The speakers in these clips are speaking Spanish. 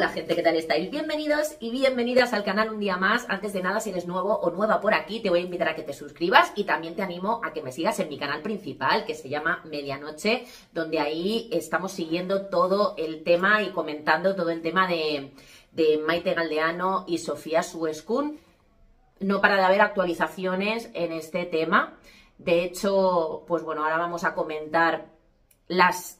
Hola gente, ¿qué tal estáis? Bienvenidos y bienvenidas al canal un día más. Antes de nada, si eres nuevo o nueva por aquí, te voy a invitar a que te suscribas y también te animo a que me sigas en mi canal principal que se llama Medianoche, donde ahí estamos siguiendo todo el tema y comentando todo el tema de, de Maite Galdeano y Sofía Suescun. No para de haber actualizaciones en este tema. De hecho, pues bueno, ahora vamos a comentar las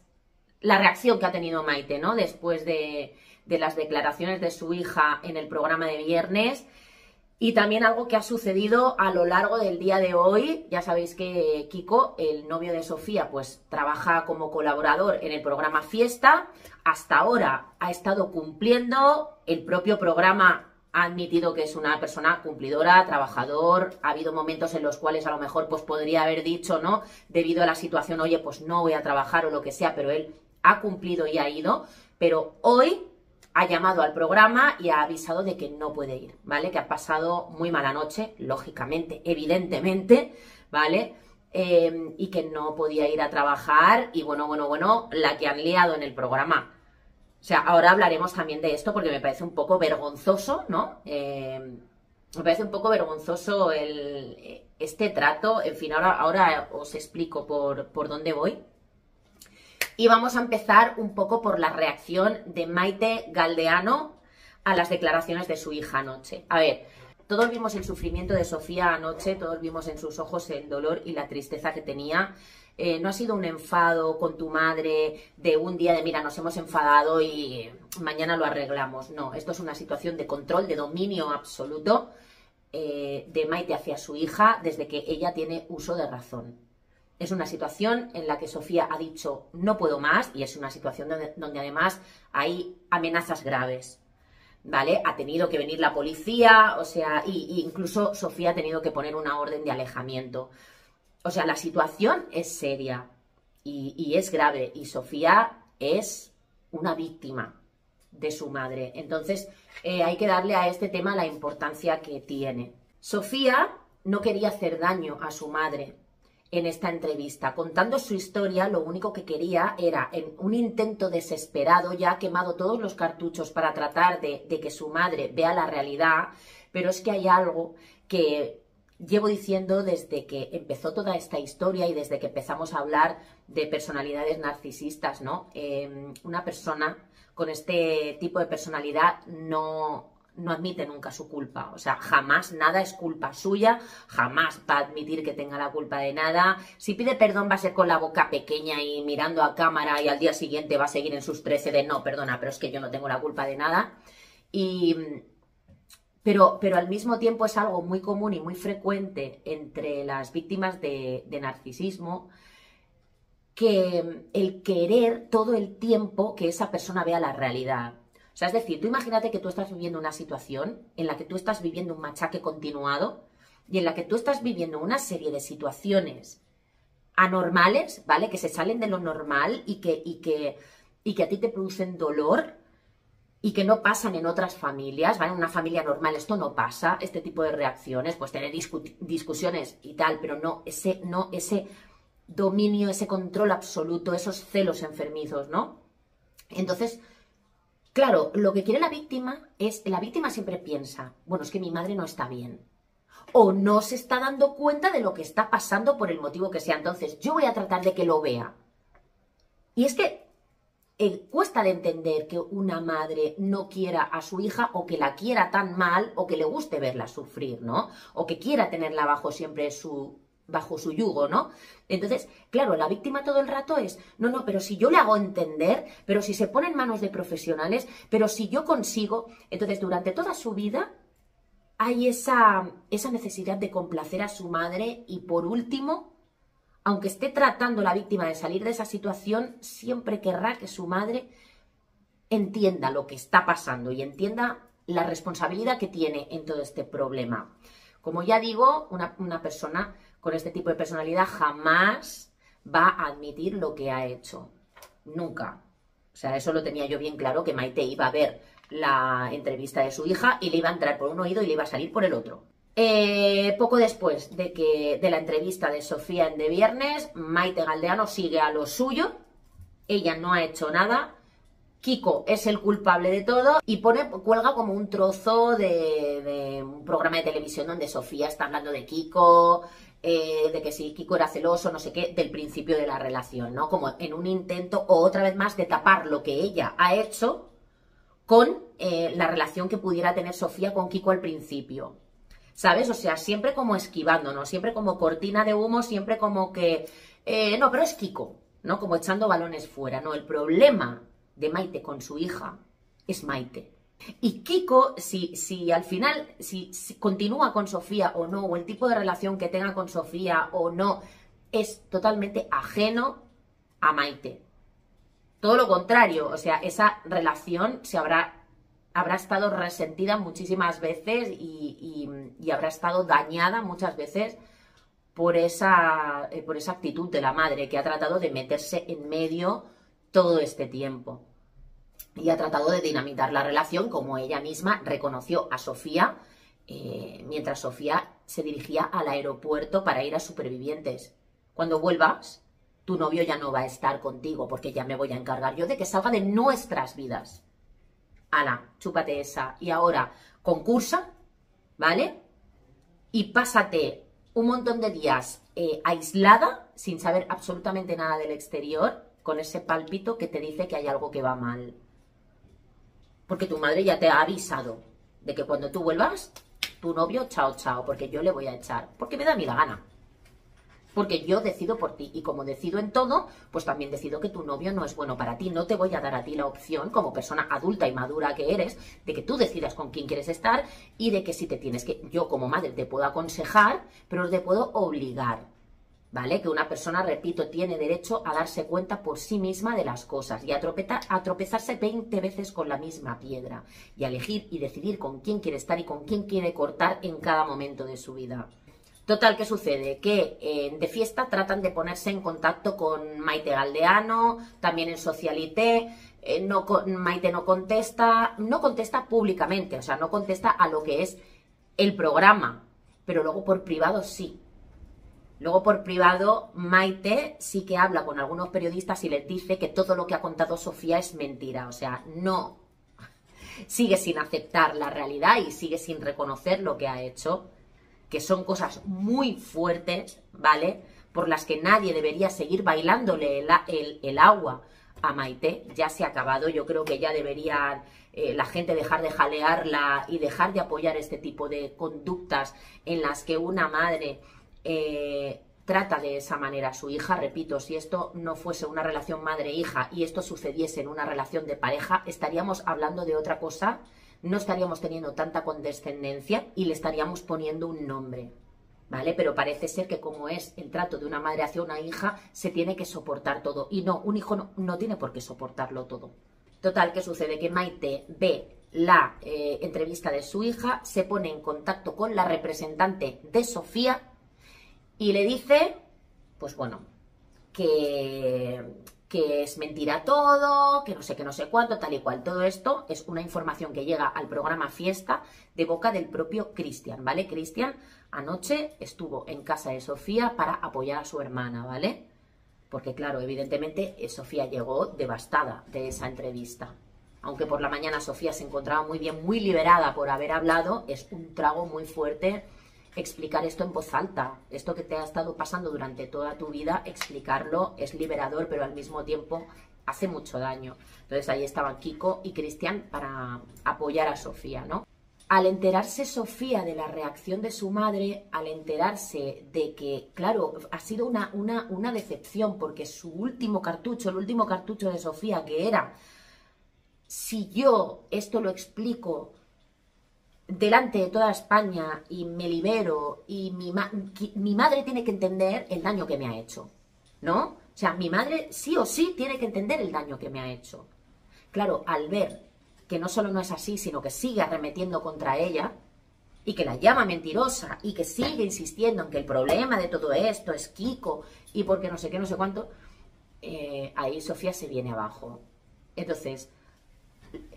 la reacción que ha tenido Maite, ¿no? Después de, las declaraciones de su hija en el programa de viernes. Y también algo que ha sucedido a lo largo del día de hoy. Ya sabéis que Kiko, el novio de Sofía, pues trabaja como colaborador en el programa Fiesta. Hasta ahora ha estado cumpliendo. El propio programa ha admitido que es una persona cumplidora, trabajador. Ha habido momentos en los cuales a lo mejor pues podría haber dicho, ¿no? Debido a la situación, oye, pues no voy a trabajar o lo que sea, pero él ha cumplido y ha ido, pero hoy ha llamado al programa y ha avisado de que no puede ir, ¿vale? Que ha pasado muy mala noche, lógicamente, evidentemente, ¿vale? Em, y que no podía ir a trabajar y bueno, bueno, bueno, la que han liado en el programa. O sea, ahora hablaremos también de esto porque me parece un poco vergonzoso, ¿no? Em, me parece un poco vergonzoso el, este trato. En fin, ahora, ahora os explico por, por dónde voy. Y vamos a empezar un poco por la reacción de Maite Galdeano a las declaraciones de su hija anoche. A ver, todos vimos el sufrimiento de Sofía anoche, todos vimos en sus ojos el dolor y la tristeza que tenía. Eh, no ha sido un enfado con tu madre de un día de mira, nos hemos enfadado y mañana lo arreglamos. No, esto es una situación de control, de dominio absoluto eh, de Maite hacia su hija desde que ella tiene uso de razón. Es una situación en la que Sofía ha dicho no puedo más y es una situación donde, además hay amenazas graves. ¿Vale? Ha tenido que venir la policía, o sea, y, incluso Sofía ha tenido que poner una orden de alejamiento. O sea, la situación es seria y, es grave y Sofía es una víctima de su madre. Entonces, eh, hay que darle a este tema la importancia que tiene. Sofía no quería hacer daño a su madre, en esta entrevista. Contando su historia, lo único que quería era, en un intento desesperado, ya ha quemado todos los cartuchos para tratar de, que su madre vea la realidad, pero es que hay algo que llevo diciendo desde que empezó toda esta historia y desde que empezamos a hablar de personalidades narcisistas, ¿no? Em, una persona con este tipo de personalidad no, no admite nunca su culpa. O sea, jamás nada es culpa suya, jamás va a admitir que tenga la culpa de nada. Si pide perdón va a ser con la boca pequeña y mirando a cámara y al día siguiente va a seguir en sus 13 de no, perdona, pero es que yo no tengo la culpa de nada. Y, pero, pero al mismo tiempo es algo muy común y muy frecuente entre las víctimas de, de narcisismo que el querer todo el tiempo que esa persona vea la realidad sea, es decir, tú imagínate que tú estás viviendo una situación en la que tú estás viviendo un machaque continuado y en la que tú estás viviendo una serie de situaciones anormales, ¿vale? Que se salen de lo normal y que, y que, y que a ti te producen dolor y que no pasan en otras familias, ¿vale? En una familia normal esto no pasa, este tipo de reacciones, pues tener discusiones y tal, pero no ese, no ese dominio, ese control absoluto, esos celos enfermizos, ¿no? Entonces, Claro, lo que quiere la víctima es, la víctima siempre piensa, bueno, es que mi madre no está bien. O no se está dando cuenta de lo que está pasando por el motivo que sea. Entonces, yo voy a tratar de que lo vea. Y es que eh, cuesta de entender que una madre no quiera a su hija o que la quiera tan mal o que le guste verla sufrir, ¿no? O que quiera tenerla bajo siempre su, bajo su yugo, ¿no? Entonces, claro, la víctima todo el rato es, no, no, pero si yo le hago entender, pero si se pone en manos de profesionales, pero si yo consigo, entonces durante toda su vida hay esa, esa necesidad de complacer a su madre y por último, aunque esté tratando la víctima de salir de esa situación, siempre querrá que su madre entienda lo que está pasando y entienda la responsabilidad que tiene en todo este problema. Como ya digo, una, una persona con este tipo de personalidad jamás va a admitir lo que ha hecho. Nunca. O sea, eso lo tenía yo bien claro, que Maite iba a ver la entrevista de su hija y le iba a entrar por un oído y le iba a salir por el otro. Eh, poco después de, que, de la entrevista de Sofía en de viernes, Maite Galdeano sigue a lo suyo. Ella no ha hecho nada. Kiko es el culpable de todo y pone, cuelga como un trozo de, un programa de televisión donde Sofía está hablando de Kiko, eh, de que si Kiko era celoso, no sé qué, del principio de la relación, ¿no? Como en un intento, o otra vez más, de tapar lo que ella ha hecho con eh, la relación que pudiera tener Sofía con Kiko al principio. ¿Sabes? O sea, siempre como esquivándonos, siempre como cortina de humo, siempre como que, eh, no, pero es Kiko, ¿no? Como echando balones fuera, ¿no? El problema de Maite con su hija es Maite. Y Kiko, si, si al final, si, continúa con Sofía o no, o el tipo de relación que tenga con Sofía o no, es totalmente ajeno a Maite. Todo lo contrario, o sea, esa relación se habrá, habrá estado resentida muchísimas veces y, y habrá estado dañada muchas veces por esa, eh, por esa actitud de la madre que ha tratado de meterse en medio todo este tiempo y ha tratado de dinamitar la relación como ella misma reconoció a Sofía eh, mientras Sofía se dirigía al aeropuerto para ir a Supervivientes. Cuando vuelvas, tu novio ya no va a estar contigo porque ya me voy a encargar yo de que salga de nuestras vidas. Ala, chúpate esa. Y ahora, concursa, ¿vale? Y pásate un montón de días eh, aislada, sin saber absolutamente nada del exterior, con ese palpito que te dice que hay algo que va mal porque tu madre ya te ha avisado de que cuando tú vuelvas, tu novio, chao, chao, porque yo le voy a echar, porque me da a mí la gana. Porque yo decido por ti y como decido en todo, pues también decido que tu novio no es bueno para ti. No te voy a dar a ti la opción, como persona adulta y madura que eres, de que tú decidas con quién quieres estar y de que si te tienes que, yo como madre te puedo aconsejar, pero te puedo obligar. ¿Vale? Que una persona, repito, tiene derecho a darse cuenta por sí misma de las cosas y a, a tropezarse 20 veces con la misma piedra y a elegir y decidir con quién quiere estar y con quién quiere cortar en cada momento de su vida. Total, ¿qué sucede? Que eh, de fiesta tratan de ponerse en contacto con Maite Galdeano, también en Socialité, eh, no, Maite no contesta, no contesta públicamente, o sea, no contesta a lo que es el programa, pero luego por privado sí. Luego por privado, Maite sí que habla con algunos periodistas y les dice que todo lo que ha contado Sofía es mentira. O sea, no sigue sin aceptar la realidad y sigue sin reconocer lo que ha hecho, que son cosas muy fuertes, ¿vale? Por las que nadie debería seguir bailándole el, agua a Maite. Ya se ha acabado, yo creo que ya debería eh, la gente dejar de jalearla y dejar de apoyar este tipo de conductas en las que una madre eh, trata de esa manera a su hija, repito, si esto no fuese una relación madre-hija y esto sucediese en una relación de pareja, estaríamos hablando de otra cosa, no estaríamos teniendo tanta condescendencia y le estaríamos poniendo un nombre. ¿Vale? Pero parece ser que como es el trato de una madre hacia una hija, se tiene que soportar todo. Y no, un hijo no, tiene por qué soportarlo todo. Total, ¿qué sucede? Que Maite ve la eh, entrevista de su hija, se pone en contacto con la representante de Sofía y le dice, pues bueno, que, que es mentira todo, que no sé qué, no sé cuánto, tal y cual. Todo esto es una información que llega al programa Fiesta de boca del propio Cristian, ¿vale? Cristian anoche estuvo en casa de Sofía para apoyar a su hermana, ¿vale? Porque claro, evidentemente eh, Sofía llegó devastada de esa entrevista. Aunque por la mañana Sofía se encontraba muy bien, muy liberada por haber hablado, es un trago muy fuerte explicar esto en voz alta. Esto que te ha estado pasando durante toda tu vida, explicarlo es liberador, pero al mismo tiempo hace mucho daño. Entonces ahí estaban Kiko y Cristian para apoyar a Sofía, ¿no? Al enterarse Sofía de la reacción de su madre, al enterarse de que, claro, ha sido una, una, una decepción, porque su último cartucho, el último cartucho de Sofía, que era, si yo esto lo explico delante de toda España y me libero y mi, mi madre tiene que entender el daño que me ha hecho, ¿no? O sea, mi madre sí o sí tiene que entender el daño que me ha hecho. Claro, al ver que no solo no es así, sino que sigue arremetiendo contra ella y que la llama mentirosa y que sigue insistiendo en que el problema de todo esto es Kiko y porque no sé qué, no sé cuánto, eh, ahí Sofía se viene abajo. Entonces,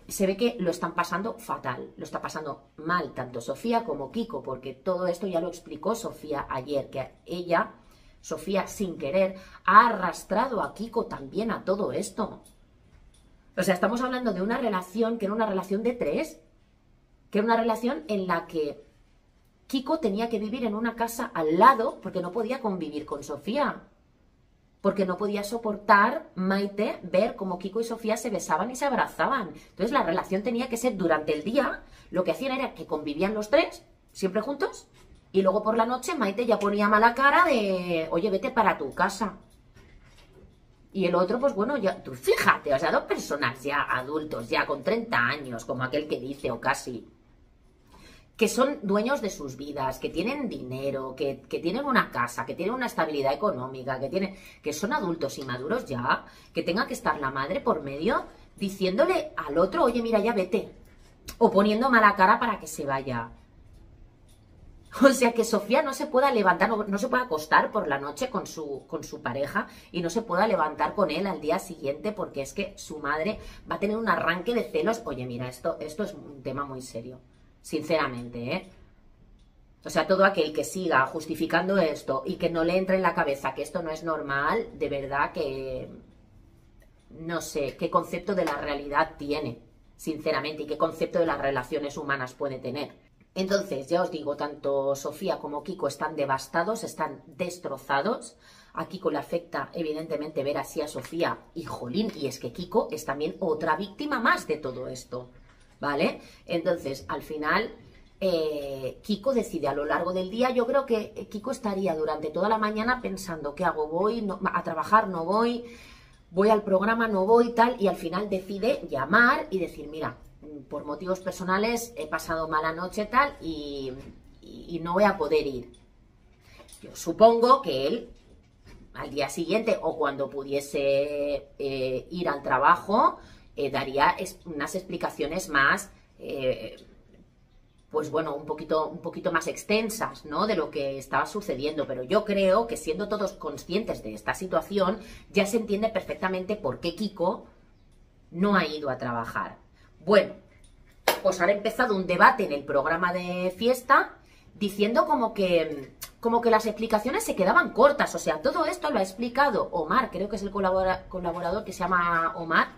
se ve que lo están pasando fatal, lo está pasando mal tanto Sofía como Kiko, porque todo esto ya lo explicó Sofía ayer, que ella, Sofía sin querer, ha arrastrado a Kiko también a todo esto. O sea, estamos hablando de una relación que era una relación de tres, que era una relación en la que Kiko tenía que vivir en una casa al lado porque no podía convivir con Sofía. Porque no podía soportar Maite ver cómo Kiko y Sofía se besaban y se abrazaban. Entonces la relación tenía que ser durante el día. Lo que hacían era que convivían los tres, siempre juntos, y luego por la noche Maite ya ponía mala cara de, oye, vete para tu casa. Y el otro, pues bueno, ya, tú fíjate, o sea, dos personas ya adultos, ya con 30 años, como aquel que dice, o casi, que son dueños de sus vidas, que tienen dinero, que, tienen una casa, que tienen una estabilidad económica, que tienen, que son adultos y maduros ya, que tenga que estar la madre por medio diciéndole al otro, oye, mira, ya vete, o poniendo mala cara para que se vaya. O sea que Sofía no se pueda levantar, no, se pueda acostar por la noche con su, con su pareja y no se pueda levantar con él al día siguiente porque es que su madre va a tener un arranque de celos. Oye, mira, esto, esto es un tema muy serio sinceramente, ¿eh? O sea, todo aquel que siga justificando esto y que no le entre en la cabeza que esto no es normal, de verdad que no sé qué concepto de la realidad tiene, sinceramente, y qué concepto de las relaciones humanas puede tener. Entonces, ya os digo, tanto Sofía como Kiko están devastados, están destrozados. A Kiko le afecta, evidentemente, ver así a Sofía y Jolín, y es que Kiko es también otra víctima más de todo esto. ¿Vale? Entonces, al final, eh, Kiko decide a lo largo del día, yo creo que eh, Kiko estaría durante toda la mañana pensando, ¿qué hago? ¿Voy a trabajar? ¿No voy? ¿Voy al programa? ¿No voy? Tal, y al final decide llamar y decir, mira, por motivos personales he pasado mala noche tal y, no voy a poder ir. Yo supongo que él al día siguiente o cuando pudiese eh, ir al trabajo, eh, daría unas explicaciones más, eh, pues bueno, un poquito, un poquito más extensas, ¿no? De lo que estaba sucediendo. Pero yo creo que siendo todos conscientes de esta situación, ya se entiende perfectamente por qué Kiko no ha ido a trabajar. Bueno, pues ha empezado un debate en el programa de fiesta diciendo como que como que las explicaciones se quedaban cortas. O sea, todo esto lo ha explicado Omar, creo que es el colaborador que se llama Omar,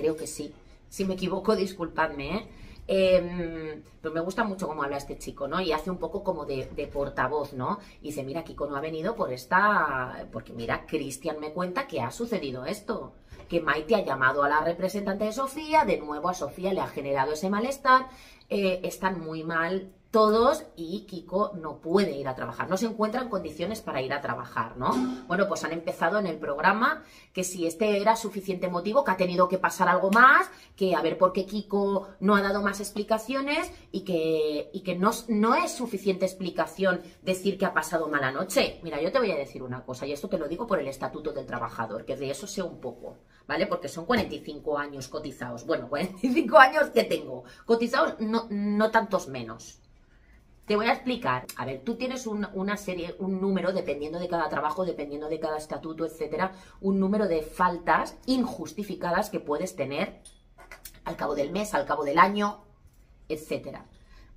creo que sí. Si me equivoco, disculpadme, ¿eh? Em, pero me gusta mucho cómo habla este chico, ¿no? Y hace un poco como de, portavoz, ¿no? Y dice, mira, Kiko no ha venido por esta... Porque mira, Cristian me cuenta que ha sucedido esto. Que Maite ha llamado a la representante de Sofía, de nuevo a Sofía le ha generado ese malestar, eh, están muy mal todos y Kiko no puede ir a trabajar, no se encuentra en condiciones para ir a trabajar, ¿no? Bueno, pues han empezado en el programa que si este era suficiente motivo, que ha tenido que pasar algo más, que a ver por qué Kiko no ha dado más explicaciones y que, y que no, no es suficiente explicación decir que ha pasado mala noche. Mira, yo te voy a decir una cosa, y esto te lo digo por el Estatuto del Trabajador, que de eso sé un poco, ¿vale? Porque son 45 años cotizados. Bueno, 45 años que tengo cotizados, no, no tantos menos. Te voy a explicar. A ver, tú tienes una serie, un número, dependiendo de cada trabajo, dependiendo de cada estatuto, etcétera, un número de faltas injustificadas que puedes tener al cabo del mes, al cabo del año, etcétera.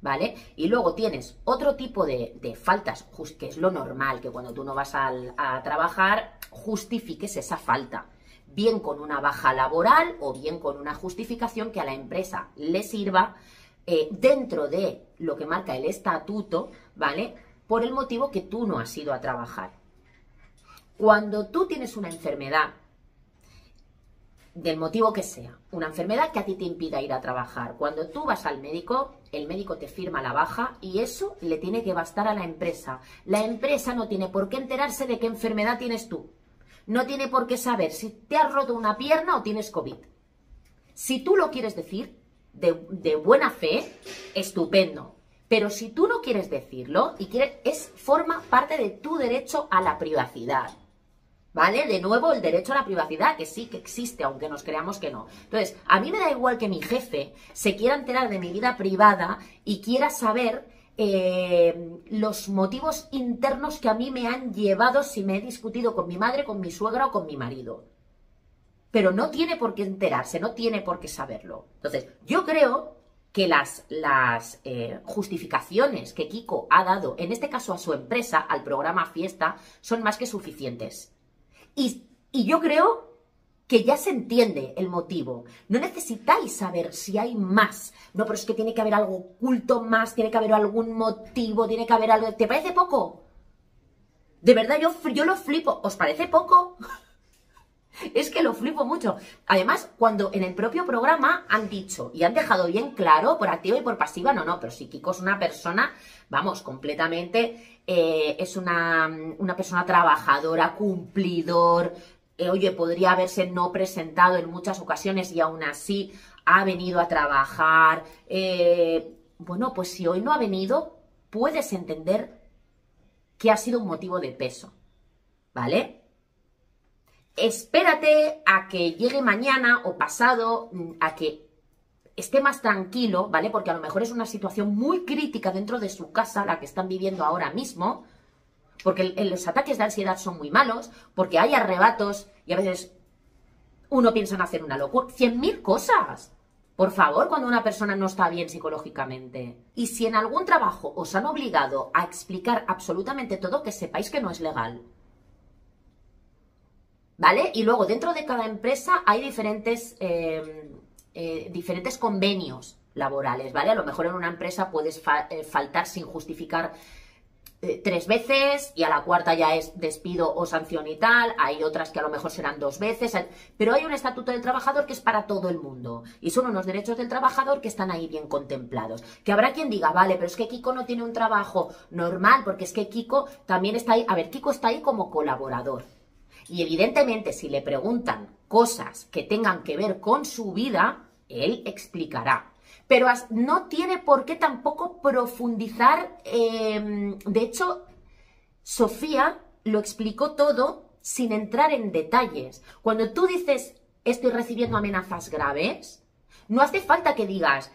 ¿Vale? Y luego tienes otro tipo de, faltas, que es lo normal, que cuando tú no vas a trabajar, justifiques esa falta bien con una baja laboral o bien con una justificación que a la empresa le sirva eh, dentro de lo que marca el estatuto, ¿vale? Por el motivo que tú no has ido a trabajar. Cuando tú tienes una enfermedad, del motivo que sea, una enfermedad que a ti te impida ir a trabajar, cuando tú vas al médico, el médico te firma la baja y eso le tiene que bastar a la empresa. La empresa no tiene por qué enterarse de qué enfermedad tienes tú. No tiene por qué saber si te has roto una pierna o tienes COVID. Si tú lo quieres decir, de, buena fe, estupendo. Pero si tú no quieres decirlo y quieres, es, forma parte de tu derecho a la privacidad. ¿Vale? De nuevo, el derecho a la privacidad, que sí que existe, aunque nos creamos que no. Entonces, a mí me da igual que mi jefe se quiera enterar de mi vida privada y quiera saber eh, los motivos internos que a mí me han llevado si me he discutido con mi madre, con mi suegra o con mi marido pero no tiene por qué enterarse, no tiene por qué saberlo. Entonces, yo creo que las, las eh, justificaciones que Kiko ha dado, en este caso a su empresa, al programa Fiesta, son más que suficientes. Y, y yo creo que ya se entiende el motivo. No necesitáis saber si hay más. No, pero es que tiene que haber algo oculto más, tiene que haber algún motivo, tiene que haber algo... ¿Te parece poco? De verdad, yo, yo lo flipo. ¿Os parece poco? Es que lo flipo mucho. Además, cuando en el propio programa han dicho y han dejado bien claro, por activa y por pasiva, no, no, pero si Kiko es una persona, vamos, completamente, eh, es una, una, persona trabajadora, cumplidor, eh, oye, podría haberse no presentado en muchas ocasiones y aún así ha venido a trabajar. Eh, bueno, pues si hoy no ha venido, puedes entender que ha sido un motivo de peso, ¿vale? Espérate a que llegue mañana o pasado, mm, a que esté más tranquilo, ¿vale? Porque a lo mejor es una situación muy crítica dentro de su casa, la que están viviendo ahora mismo, porque los ataques de ansiedad son muy malos, porque hay arrebatos y a veces uno piensa en hacer una locura. Cien mil cosas. Por favor, cuando una persona no está bien psicológicamente. Y si en algún trabajo os han obligado a explicar absolutamente todo, que sepáis que no es legal. ¿Vale? Y luego dentro de cada empresa hay diferentes, em, eh, diferentes convenios laborales, ¿vale? A lo mejor en una empresa puedes eh, faltar sin justificar eh, tres veces y a la cuarta ya es despido o sanción y tal, hay otras que a lo mejor serán dos veces, pero hay un estatuto del trabajador que es para todo el mundo y son unos derechos del trabajador que están ahí bien contemplados. Que habrá quien diga, vale, pero es que Kiko no tiene un trabajo normal porque es que Kiko también está ahí, a ver, Kiko está ahí como colaborador. Y evidentemente, si le preguntan cosas que tengan que ver con su vida, él explicará. Pero no tiene por qué tampoco profundizar. Em, de hecho, Sofía lo explicó todo sin entrar en detalles. Cuando tú dices estoy recibiendo amenazas graves, no hace falta que digas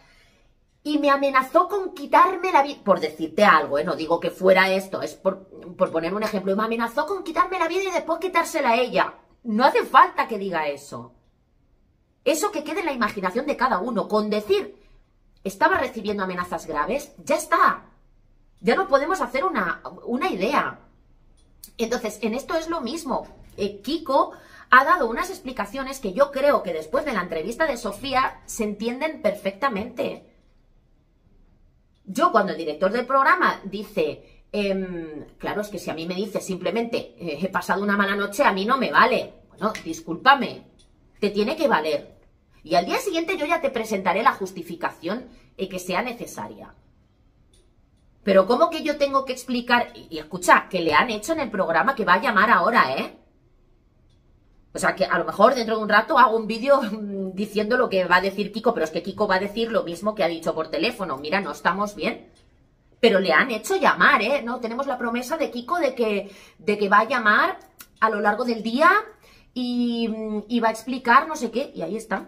y me amenazó con quitarme la vida, por decirte algo, ¿eh? no digo que fuera esto, es por, por poner un ejemplo, y me amenazó con quitarme la vida y después quitársela a ella. No hace falta que diga eso. Eso que quede en la imaginación de cada uno, con decir, estaba recibiendo amenazas graves, ya está. Ya no podemos hacer una, una idea. Entonces, en esto es lo mismo. Eh, Kiko ha dado unas explicaciones que yo creo que después de la entrevista de Sofía se entienden perfectamente. Yo cuando el director del programa dice, em, claro, es que si a mí me dice simplemente eh, he pasado una mala noche, a mí no me vale. Bueno, discúlpame, te tiene que valer. Y al día siguiente yo ya te presentaré la justificación que sea necesaria. Pero ¿cómo que yo tengo que explicar? Y, y escucha, que le han hecho en el programa que va a llamar ahora, ¿eh? O sea, que a lo mejor dentro de un rato hago un vídeo mm, diciendo lo que va a decir Kiko, pero es que Kiko va a decir lo mismo que ha dicho por teléfono. Mira, no estamos bien. Pero le han hecho llamar, ¿eh? No, tenemos la promesa de Kiko de que, de que va a llamar a lo largo del día y, mm, va a explicar no sé qué. Y ahí está.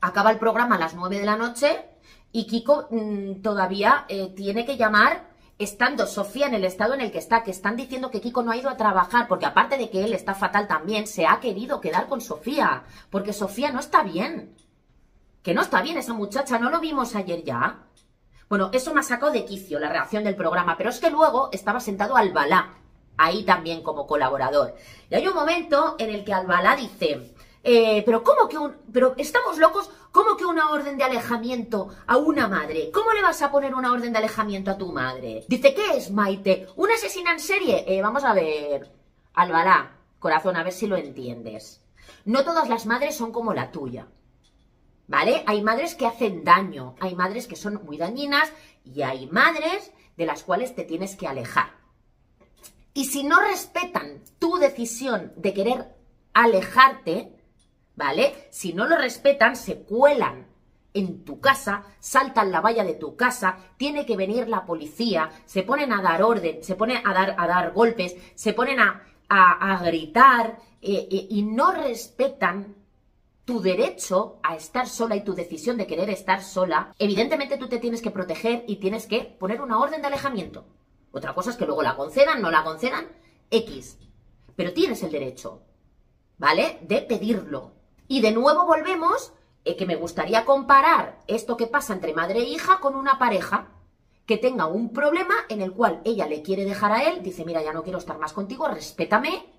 Acaba el programa a las 9 de la noche y Kiko mm, todavía eh, tiene que llamar estando Sofía en el estado en el que está, que están diciendo que Kiko no ha ido a trabajar, porque aparte de que él está fatal también, se ha querido quedar con Sofía, porque Sofía no está bien. Que no está bien esa muchacha, ¿no lo vimos ayer ya? Bueno, eso me ha sacado de quicio la reacción del programa, pero es que luego estaba sentado Albalá, ahí también como colaborador. Y hay un momento en el que Albalá dice, eh, pero ¿cómo que un... pero estamos locos? ¿Cómo que una orden de alejamiento a una madre? ¿Cómo le vas a poner una orden de alejamiento a tu madre? Dice, ¿qué es, Maite? ¿Una asesina en serie? Eh, vamos a ver, Albalá, corazón, a ver si lo entiendes. No todas las madres son como la tuya. ¿Vale? Hay madres que hacen daño, hay madres que son muy dañinas y hay madres de las cuales te tienes que alejar. Y si no respetan tu decisión de querer alejarte, ¿vale? Si no lo respetan, se cuelan en tu casa, saltan la valla de tu casa, tiene que venir la policía, se ponen a dar orden, se ponen a dar, a dar golpes, se ponen a, a, gritar eh, eh, y no respetan tu derecho a estar sola y tu decisión de querer estar sola, evidentemente tú te tienes que proteger y tienes que poner una orden de alejamiento. Otra cosa es que luego la concedan, no la concedan, X. Pero tienes el derecho, ¿vale? De pedirlo. Y de nuevo volvemos eh, que me gustaría comparar esto que pasa entre madre e hija con una pareja que tenga un problema en el cual ella le quiere dejar a él, dice, mira, ya no quiero estar más contigo, respétame,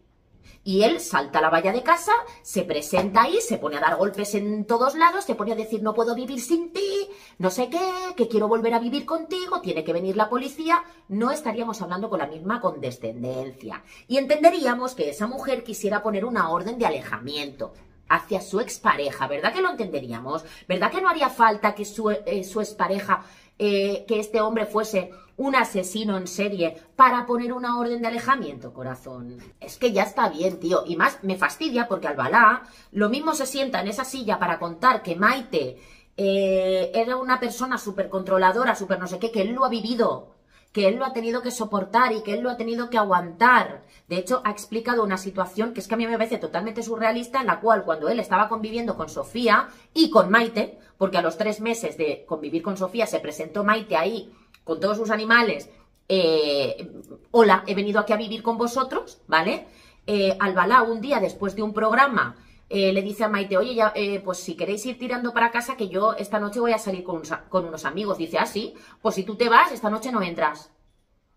Y él salta a la valla de casa, se presenta ahí, se pone a dar golpes en todos lados, se pone a decir no puedo vivir sin ti, no sé qué, que quiero volver a vivir contigo, tiene que venir la policía, no estaríamos hablando con la misma condescendencia. Y entenderíamos que esa mujer quisiera poner una orden de alejamiento hacia su expareja, ¿verdad que lo entenderíamos? ¿Verdad que no haría falta que su, eh, expareja, eh, que este hombre fuese un asesino en serie para poner una orden de alejamiento, corazón? Es que ya está bien, tío. Y más me fastidia porque Albalá lo mismo se sienta en esa silla para contar que Maite eh, era una persona súper controladora, súper no sé qué, que él lo ha vivido que él lo ha tenido que soportar y que él lo ha tenido que aguantar. De hecho, ha explicado una situación que es que a mí me parece totalmente surrealista, en la cual cuando él estaba conviviendo con Sofía y con Maite, porque a los tres meses de convivir con Sofía se presentó Maite ahí con todos sus animales, eh, hola, he venido aquí a vivir con vosotros, ¿vale? Eh, Albalá, un día después de un programa, eh, le dice a Maite, oye, ya, eh, pues si queréis ir tirando para casa, que yo esta noche voy a salir con, con unos amigos. Dice, ah, sí, pues si tú te vas, esta noche no entras.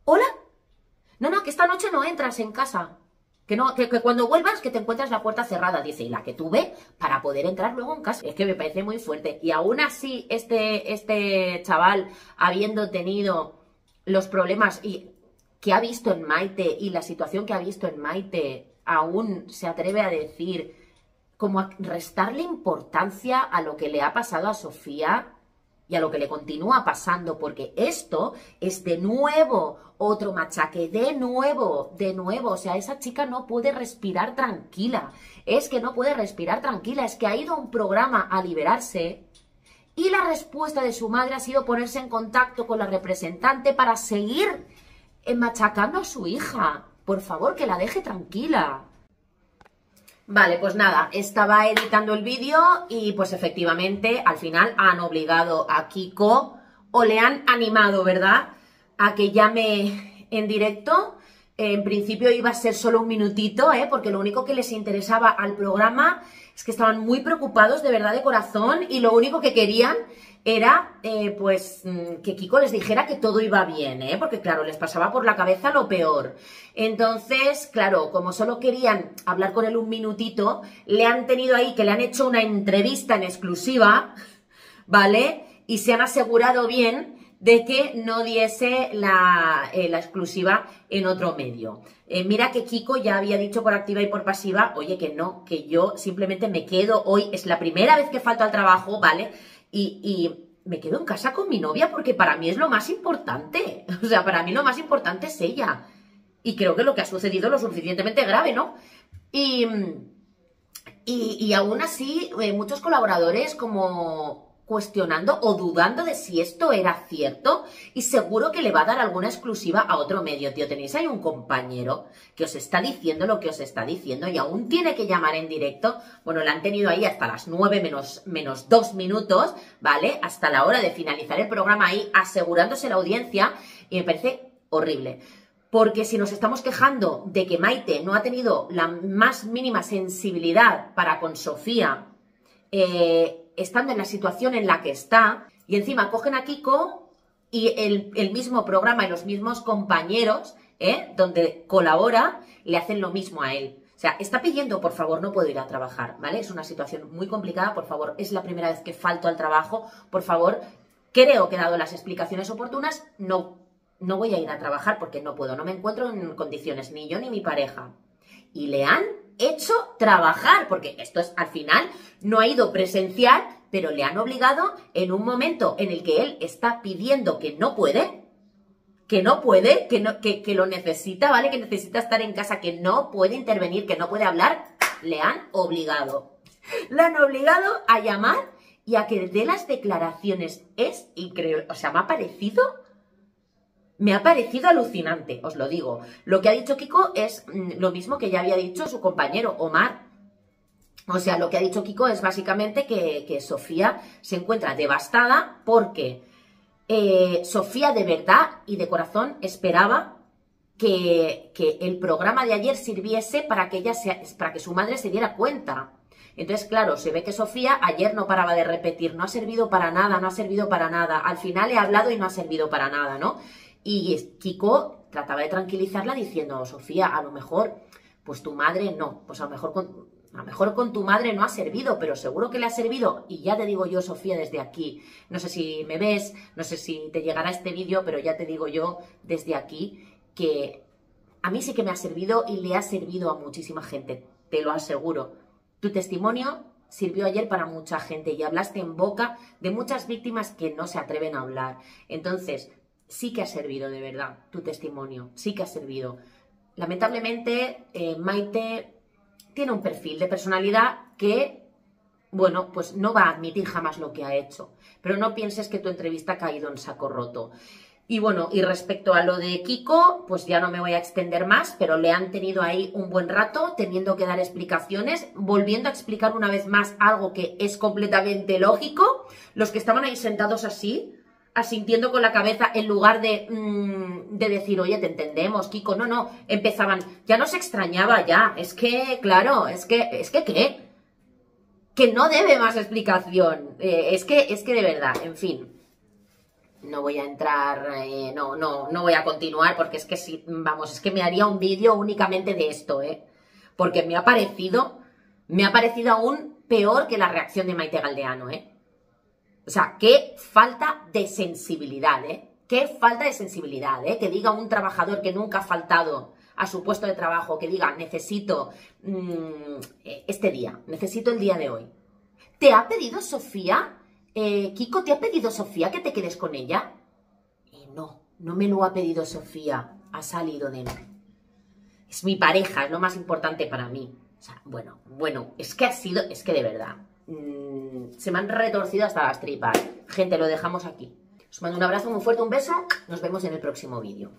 ¿Hola? No, no, que esta noche no entras en casa. Que, no, que, cuando vuelvas que te encuentras la puerta cerrada, dice, y la que tuve para poder entrar luego en casa. Es que me parece muy fuerte. Y aún así, este, este chaval, habiendo tenido los problemas y, que ha visto en Maite y la situación que ha visto en Maite, aún se atreve a decir como a restarle importancia a lo que le ha pasado a Sofía y a lo que le continúa pasando, porque esto es de nuevo otro machaque, de nuevo, de nuevo, o sea, esa chica no puede respirar tranquila, es que no puede respirar tranquila, es que ha ido a un programa a liberarse y la respuesta de su madre ha sido ponerse en contacto con la representante para seguir machacando a su hija. Por favor, que la deje tranquila. Vale, pues nada, estaba editando el vídeo y pues efectivamente al final han obligado a Kiko o le han animado, ¿verdad? A que llame en directo. En principio iba a ser solo un minutito, ¿eh? Porque lo único que les interesaba al programa es que estaban muy preocupados de verdad de corazón y lo único que querían era eh, pues mm, que Kiko les dijera que todo iba bien, ¿eh? porque claro, les pasaba por la cabeza lo peor. Entonces, claro, como solo querían hablar con él un minutito, le han tenido ahí que le han hecho una entrevista en exclusiva, ¿vale? Y se han asegurado bien de que no diese la, eh, la exclusiva en otro medio. Eh, mira que Kiko ya había dicho por activa y por pasiva, oye, que no, que yo simplemente me quedo hoy, es la primera vez que falto al trabajo, ¿vale? y, me quedo en casa con mi novia porque para mí es lo más importante. O sea, para mí lo más importante es ella. Y creo que lo que ha sucedido es lo suficientemente grave, ¿no? Y, y, y aún así, eh, muchos colaboradores como cuestionando o dudando de si esto era cierto y seguro que le va a dar alguna exclusiva a otro medio, tío. Tenéis ahí un compañero que os está diciendo lo que os está diciendo y aún tiene que llamar en directo. Bueno, la han tenido ahí hasta las 9 menos, menos 2 minutos, ¿vale? Hasta la hora de finalizar el programa ahí asegurándose la audiencia y me parece horrible. Porque si nos estamos quejando de que Maite no ha tenido la más mínima sensibilidad para con Sofía, eh, estando en la situación en la que está, y encima cogen a Kiko y el, mismo programa y los mismos compañeros, ¿eh? donde colabora, le hacen lo mismo a él. O sea, está pidiendo, por favor, no puedo ir a trabajar, ¿vale? Es una situación muy complicada, por favor, es la primera vez que falto al trabajo, por favor, creo que dado las explicaciones oportunas, no, no voy a ir a trabajar porque no puedo, no me encuentro en condiciones, ni yo ni mi pareja. Y le han hecho trabajar, porque esto es al final, no ha ido presencial, pero le han obligado en un momento en el que él está pidiendo que no puede, que no puede, que, no, que, que lo necesita, ¿vale? Que necesita estar en casa, que no puede intervenir, que no puede hablar, le han obligado. Le han obligado a llamar y a que dé las declaraciones. Es increíble. O sea, me ha parecido me ha parecido alucinante, os lo digo. Lo que ha dicho Kiko es mm, lo mismo que ya había dicho su compañero Omar. O sea, lo que ha dicho Kiko es básicamente que, Sofía se encuentra devastada porque eh, Sofía de verdad y de corazón esperaba que, el programa de ayer sirviese para que ella para que su madre se diera cuenta. Entonces, claro, se ve que Sofía ayer no paraba de repetir, no ha servido para nada, no ha servido para nada. Al final he hablado y no ha servido para nada, ¿no? Y Kiko trataba de tranquilizarla diciendo, Sofía, a lo mejor Pues tu madre no, pues a lo mejor con, a lo mejor con tu madre no ha servido, pero seguro que le ha servido. Y ya te digo yo, Sofía, desde aquí, no sé si me ves, no sé si te llegará este vídeo, pero ya te digo yo desde aquí que a mí sí que me ha servido y le ha servido a muchísima gente, te lo aseguro. Tu testimonio sirvió ayer para mucha gente y hablaste en boca de muchas víctimas que no se atreven a hablar. Entonces, sí que ha servido de verdad tu testimonio, sí que ha servido. Lamentablemente, eh, Maite tiene un perfil de personalidad que, bueno, pues no va a admitir jamás lo que ha hecho. Pero no pienses que tu entrevista ha caído en saco roto. Y bueno, y respecto a lo de Kiko, pues ya no me voy a extender más, pero le han tenido ahí un buen rato teniendo que dar explicaciones, volviendo a explicar una vez más algo que es completamente lógico. Los que estaban ahí sentados así, asintiendo con la cabeza en lugar de, mm, de decir, oye, te entendemos, Kiko. No, no, empezaban, ya no se extrañaba ya. Es que, claro, es que, es que, ¿qué? Que no debe más explicación. Eh, es que, es que de verdad, en fin no voy a entrar, eh, no, no, no voy a continuar porque es que si, vamos, es que me haría un vídeo únicamente de esto, ¿eh? Porque me ha parecido, me ha parecido aún peor que la reacción de Maite Galdeano, ¿eh? O sea, qué falta de sensibilidad, ¿eh? Qué falta de sensibilidad, ¿eh? Que diga un trabajador que nunca ha faltado a su puesto de trabajo, que diga, necesito mm, este día, necesito el día de hoy. ¿Te ha pedido Sofía eh, Kiko, ¿te ha pedido Sofía que te quedes con ella? Eh, no, no me lo ha pedido Sofía, ha salido de mí. Es mi pareja, es lo más importante para mí. O sea, bueno, bueno, es que ha sido, es que de verdad, mm, se me han retorcido hasta las tripas. Gente, lo dejamos aquí. Os mando un abrazo muy fuerte, un beso, nos vemos en el próximo vídeo.